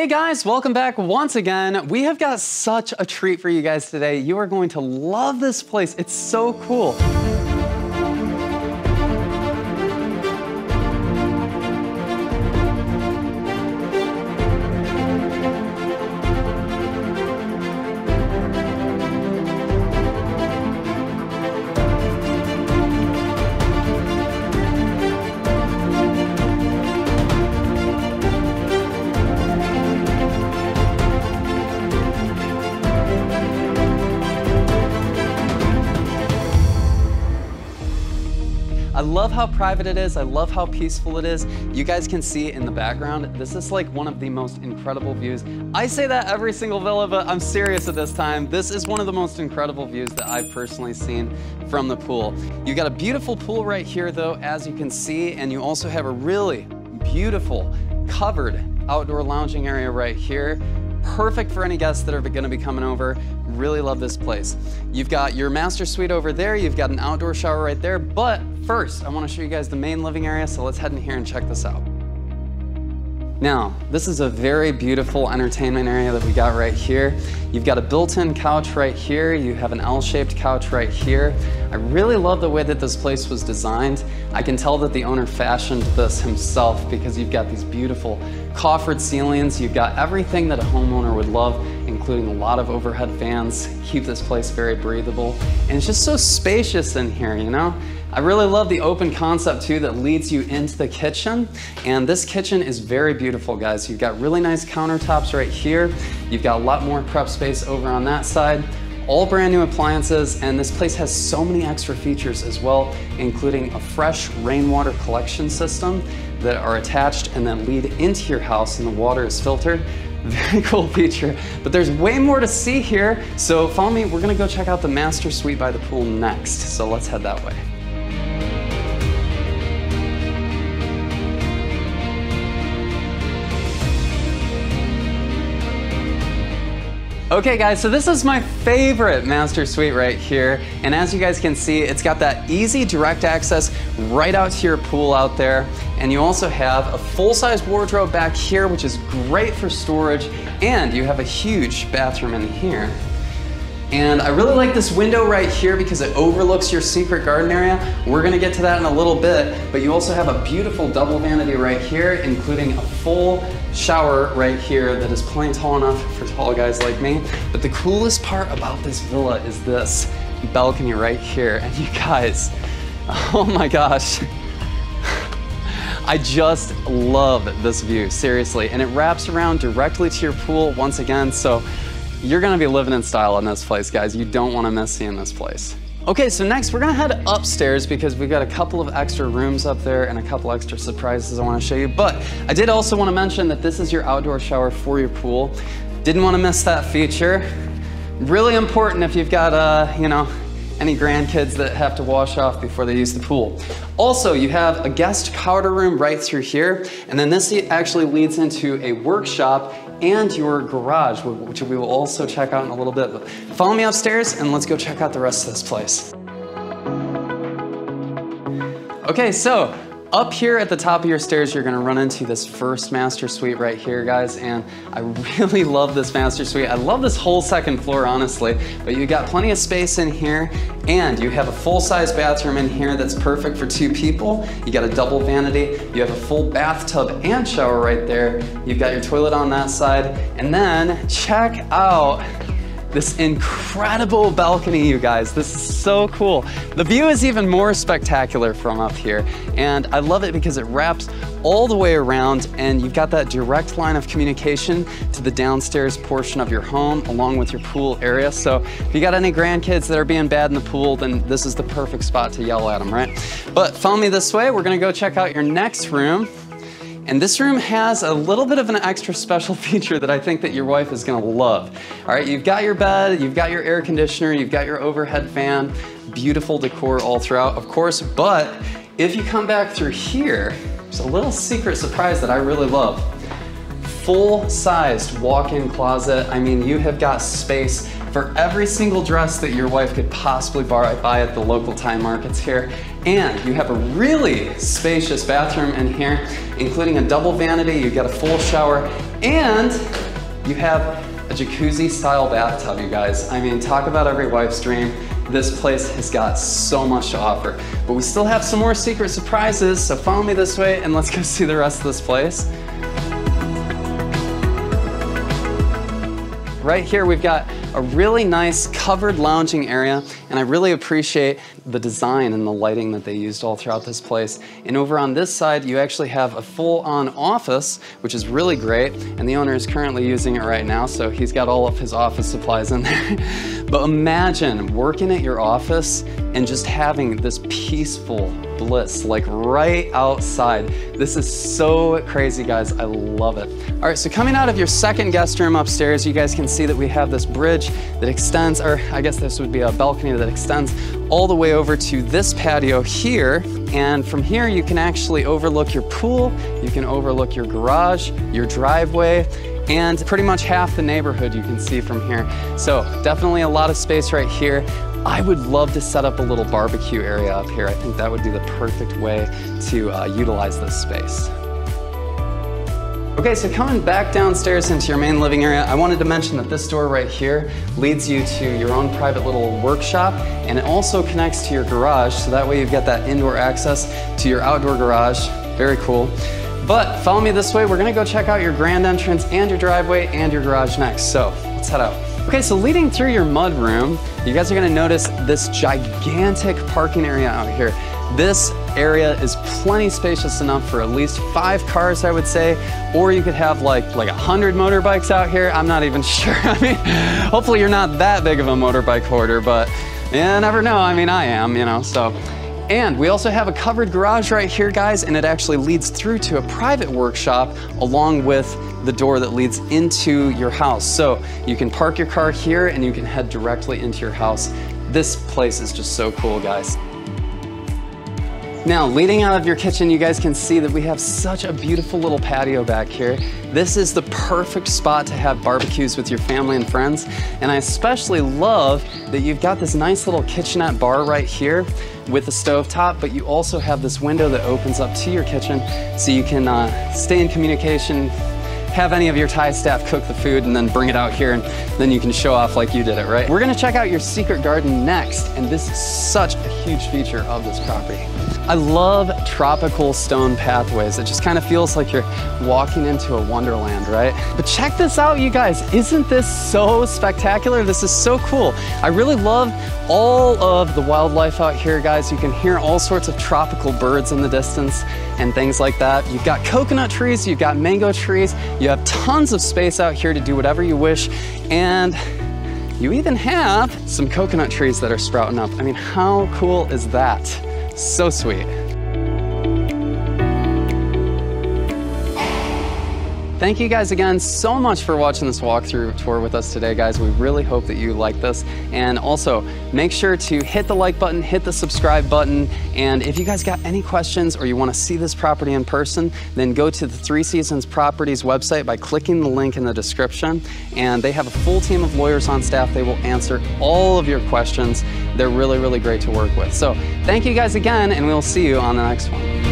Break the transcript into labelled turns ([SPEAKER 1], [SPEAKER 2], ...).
[SPEAKER 1] Hey guys, welcome back once again. We have got such a treat for you guys today. You are going to love this place. It's so cool. I love how private it is. I love how peaceful it is. You guys can see in the background, this is like one of the most incredible views. I say that every single villa, but I'm serious at this time. This is one of the most incredible views that I've personally seen from the pool. You got a beautiful pool right here though, as you can see, and you also have a really beautiful covered outdoor lounging area right here perfect for any guests that are gonna be coming over. Really love this place. You've got your master suite over there, you've got an outdoor shower right there, but first, I wanna show you guys the main living area, so let's head in here and check this out. Now, this is a very beautiful entertainment area that we got right here. You've got a built-in couch right here. You have an L-shaped couch right here. I really love the way that this place was designed. I can tell that the owner fashioned this himself because you've got these beautiful coffered ceilings. You've got everything that a homeowner would love, including a lot of overhead fans, keep this place very breathable. And it's just so spacious in here, you know? I really love the open concept too that leads you into the kitchen. And this kitchen is very beautiful, guys. You've got really nice countertops right here. You've got a lot more prep space over on that side. All brand new appliances, and this place has so many extra features as well, including a fresh rainwater collection system that are attached and then lead into your house and the water is filtered. Very cool feature, but there's way more to see here. So follow me, we're gonna go check out the master suite by the pool next. So let's head that way. Okay guys, so this is my favorite master suite right here. And as you guys can see, it's got that easy direct access right out to your pool out there. And you also have a full-size wardrobe back here, which is great for storage. And you have a huge bathroom in here. And I really like this window right here because it overlooks your secret garden area. We're gonna get to that in a little bit, but you also have a beautiful double vanity right here, including a full shower right here that is plenty tall enough for tall guys like me. But the coolest part about this villa is this balcony right here. And you guys, oh my gosh. I just love this view, seriously. And it wraps around directly to your pool once again, so you're gonna be living in style in this place, guys. You don't wanna miss seeing this place. Okay, so next we're gonna head upstairs because we've got a couple of extra rooms up there and a couple extra surprises I wanna show you. But I did also wanna mention that this is your outdoor shower for your pool. Didn't wanna miss that feature. Really important if you've got, uh, you know, any grandkids that have to wash off before they use the pool. Also, you have a guest powder room right through here, and then this actually leads into a workshop and your garage, which we will also check out in a little bit. But follow me upstairs and let's go check out the rest of this place. Okay, so up here at the top of your stairs, you're gonna run into this first master suite right here, guys, and I really love this master suite. I love this whole second floor, honestly, but you got plenty of space in here, and you have a full-size bathroom in here that's perfect for two people. You got a double vanity, you have a full bathtub and shower right there. You've got your toilet on that side, and then check out this incredible balcony, you guys. This is so cool. The view is even more spectacular from up here, and I love it because it wraps all the way around and you've got that direct line of communication to the downstairs portion of your home along with your pool area. So if you got any grandkids that are being bad in the pool, then this is the perfect spot to yell at them, right? But follow me this way. We're gonna go check out your next room. And this room has a little bit of an extra special feature that I think that your wife is gonna love. All right, you've got your bed, you've got your air conditioner, you've got your overhead fan, beautiful decor all throughout, of course, but if you come back through here, there's a little secret surprise that I really love full-sized walk-in closet. I mean, you have got space for every single dress that your wife could possibly buy at the local Thai markets here. And you have a really spacious bathroom in here, including a double vanity, you get a full shower, and you have a jacuzzi style bathtub, you guys. I mean, talk about every wife's dream. This place has got so much to offer. But we still have some more secret surprises, so follow me this way and let's go see the rest of this place. Right here, we've got a really nice covered lounging area, and I really appreciate the design and the lighting that they used all throughout this place. And over on this side, you actually have a full-on office, which is really great, and the owner is currently using it right now, so he's got all of his office supplies in there. but imagine working at your office and just having this peaceful bliss, like right outside. This is so crazy, guys. I love it. All right, so coming out of your second guest room upstairs, you guys can see that we have this bridge that extends, or I guess this would be a balcony that extends all the way over to this patio here. And from here, you can actually overlook your pool, you can overlook your garage, your driveway, and pretty much half the neighborhood you can see from here. So definitely a lot of space right here. I would love to set up a little barbecue area up here. I think that would be the perfect way to uh, utilize this space. Okay, so coming back downstairs into your main living area, I wanted to mention that this door right here leads you to your own private little workshop, and it also connects to your garage, so that way you've got that indoor access to your outdoor garage. Very cool. But follow me this way, we're gonna go check out your grand entrance and your driveway and your garage next. So let's head out. Okay, so leading through your mud room, you guys are gonna notice this gigantic parking area out here. This area is plenty spacious enough for at least five cars, I would say, or you could have like like a hundred motorbikes out here. I'm not even sure. I mean, hopefully you're not that big of a motorbike hoarder, but you never know. I mean, I am, you know, so. And we also have a covered garage right here, guys, and it actually leads through to a private workshop along with the door that leads into your house. So you can park your car here and you can head directly into your house. This place is just so cool, guys. Now, leading out of your kitchen, you guys can see that we have such a beautiful little patio back here. This is the perfect spot to have barbecues with your family and friends. And I especially love that you've got this nice little kitchenette bar right here with a stove top, but you also have this window that opens up to your kitchen so you can uh, stay in communication, have any of your Thai staff cook the food and then bring it out here and then you can show off like you did it, right? We're gonna check out your secret garden next and this is such a huge feature of this property. I love tropical stone pathways. It just kind of feels like you're walking into a wonderland, right? But check this out, you guys. Isn't this so spectacular? This is so cool. I really love all of the wildlife out here, guys. You can hear all sorts of tropical birds in the distance and things like that. You've got coconut trees, you've got mango trees, you have tons of space out here to do whatever you wish, and you even have some coconut trees that are sprouting up. I mean, how cool is that? So sweet. Thank you guys again so much for watching this walkthrough tour with us today, guys. We really hope that you like this. And also, make sure to hit the like button, hit the subscribe button, and if you guys got any questions or you want to see this property in person, then go to the Three Seasons Properties website by clicking the link in the description. And they have a full team of lawyers on staff. They will answer all of your questions. They're really, really great to work with. So thank you guys again, and we'll see you on the next one.